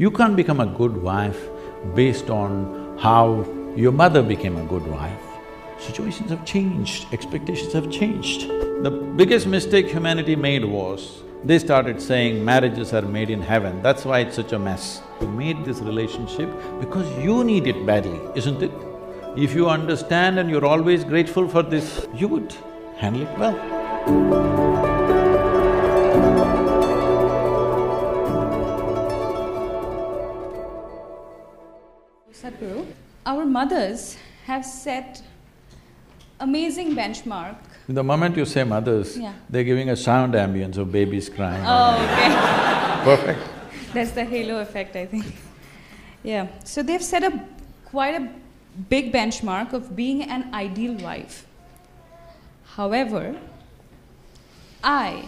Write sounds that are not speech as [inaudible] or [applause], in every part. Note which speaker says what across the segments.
Speaker 1: You can't become a good wife based on how your mother became a good wife. Situations have changed, expectations have changed. The biggest mistake humanity made was, they started saying marriages are made in heaven, that's why it's such a mess. You made this relationship because you need it badly, isn't it? If you understand and you're always grateful for this, you would handle it well.
Speaker 2: Mothers have set amazing benchmark.
Speaker 1: The moment you say mothers,
Speaker 2: Yeah.
Speaker 1: they're giving a sound ambience of babies crying.
Speaker 2: Oh, okay. [laughs]
Speaker 1: Perfect.
Speaker 2: That's the halo effect, I think. Yeah. So they've set a quite a big benchmark of being an ideal wife. However, I,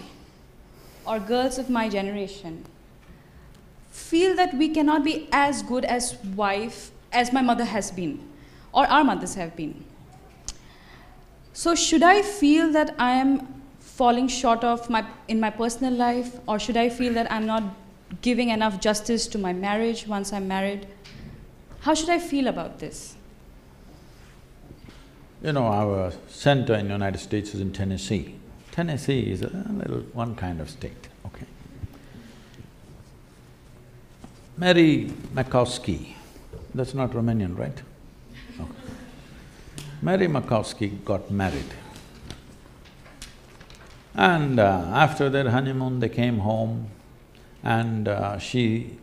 Speaker 2: or girls of my generation, feel that we cannot be as good as wife as my mother has been, or our mothers have been. So should I feel that I am falling short of my in my personal life, or should I feel that I'm not giving enough justice to my marriage once I'm married? How should I feel about this?
Speaker 1: You know, our center in the United States is in Tennessee. Tennessee is a little one kind of state, okay. Mary Makowski, that's not Romanian, right? Mary Makowski got married. And uh, after their honeymoon, they came home and uh, she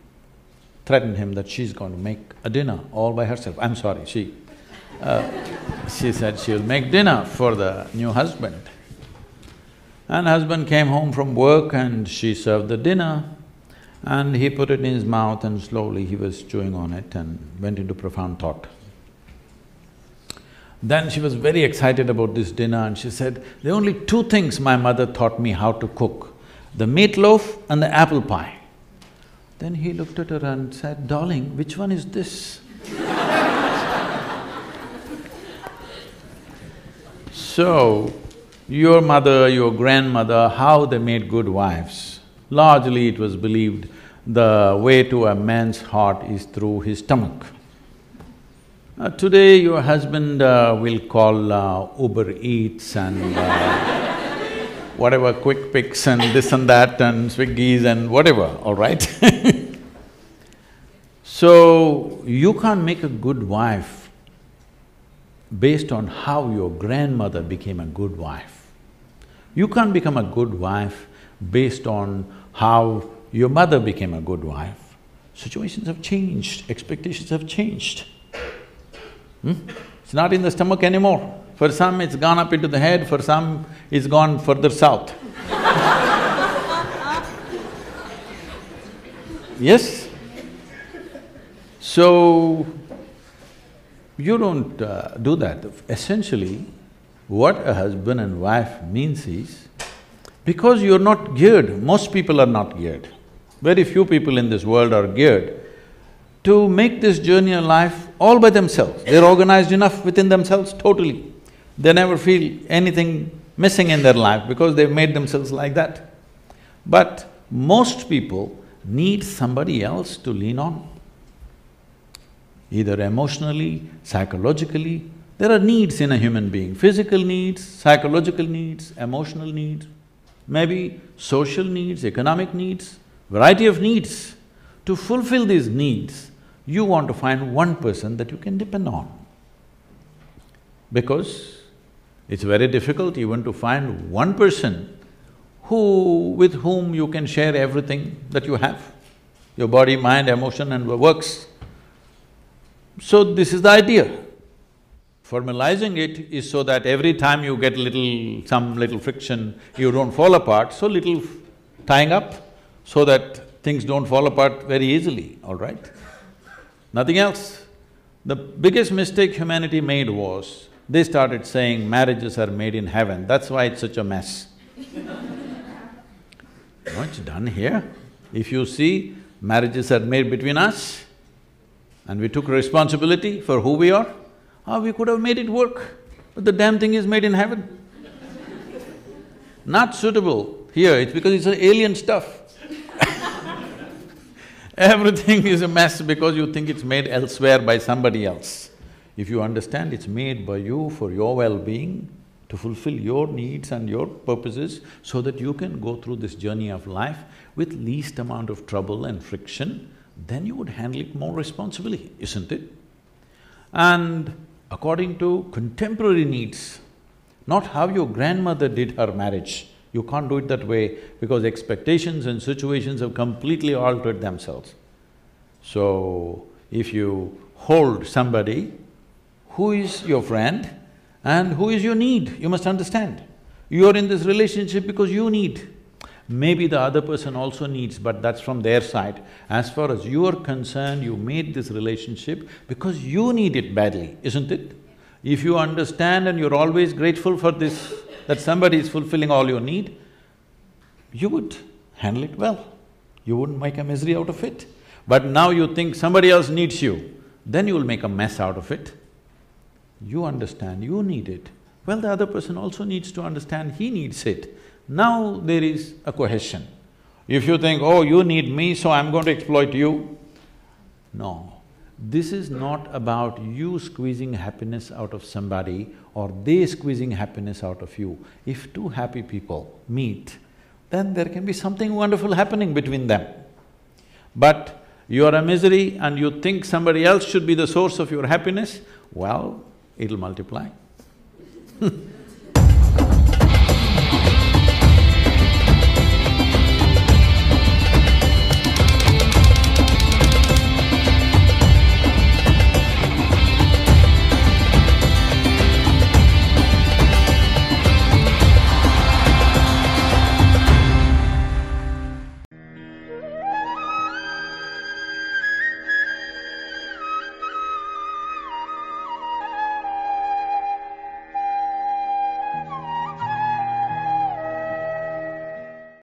Speaker 1: threatened him that she's going to make a dinner all by herself. I'm sorry, she… Uh, she said she'll make dinner for the new husband. And husband came home from work and she served the dinner and he put it in his mouth and slowly he was chewing on it and went into profound thought. Then she was very excited about this dinner and she said, there are only two things my mother taught me how to cook, the meatloaf and the apple pie. Then he looked at her and said, darling, which one is this? [laughs] So, your mother, your grandmother, how they made good wives. Largely it was believed the way to a man's heart is through his stomach. Uh, today your husband uh, will call uh, Uber Eats and uh, whatever quick picks and this and that and Swiggies and whatever, all right? [laughs] so, you can't make a good wife based on how your grandmother became a good wife. You can't become a good wife based on how your mother became a good wife. Situations have changed, expectations have changed. Hmm? It's not in the stomach anymore. For some, it's gone up into the head, for some, it's gone further south. [laughs] yes? So, you don't uh, do that. Essentially, what a husband and wife means is, because you're not geared, most people are not geared. Very few people in this world are geared to make this journey of life all by themselves. They're organized enough within themselves totally. They never feel anything missing in their life because they've made themselves like that. But most people need somebody else to lean on. Either emotionally, psychologically, there are needs in a human being, physical needs, psychological needs, emotional needs, maybe social needs, economic needs, variety of needs. To fulfill these needs, you want to find one person that you can depend on. Because it's very difficult even to find one person who… with whom you can share everything that you have, your body, mind, emotion and works. So this is the idea. Formalizing it is so that every time you get little… some little friction, you don't fall apart, so little tying up so that things don't fall apart very easily, all right? Nothing else. The biggest mistake humanity made was, they started saying marriages are made in heaven, that's why it's such a mess. [laughs] What's done here? If you see, marriages are made between us and we took responsibility for who we are, ah, we could have made it work, but the damn thing is made in heaven. [laughs] Not suitable here, it's because it's alien stuff. Everything is a mess because you think it's made elsewhere by somebody else. If you understand it's made by you for your well-being, to fulfill your needs and your purposes so that you can go through this journey of life with least amount of trouble and friction, then you would handle it more responsibly, isn't it? And according to contemporary needs, not how your grandmother did her marriage. You can't do it that way because expectations and situations have completely altered themselves. So, if you hold somebody who is your friend and who is your need, you must understand. You're in this relationship because you need. Maybe the other person also needs, but that's from their side. As far as you are concerned, you made this relationship because you need it badly, isn't it? If you understand and you're always grateful for this, that somebody is fulfilling all your need, you would handle it well. You wouldn't make a misery out of it. But now you think somebody else needs you, then you will make a mess out of it. You understand, you need it. Well, the other person also needs to understand he needs it. Now there is a cohesion. If you think, oh, you need me, so I'm going to exploit you, no. This is not about you squeezing happiness out of somebody or they squeezing happiness out of you. If two happy people meet, then there can be something wonderful happening between them. But you are a misery and you think somebody else should be the source of your happiness, well, it'll multiply [laughs]